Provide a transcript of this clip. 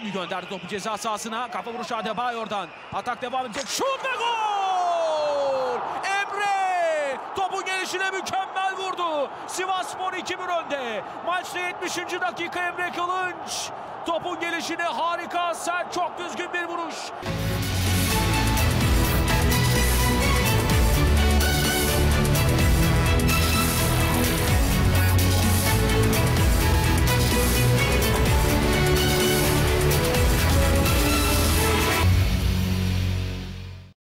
Gönderdi topu ceza sahasına. Kafa vuruşu Adebayor'dan. Atak devam edecek. Şut ve gol! Emre! Topun gelişine mükemmel vurdu. Sivasspor 2-1 önde. Maçta 70. dakika Emre Kılınç. Topun gelişine harika, sert, çok düzgün bir vuruş.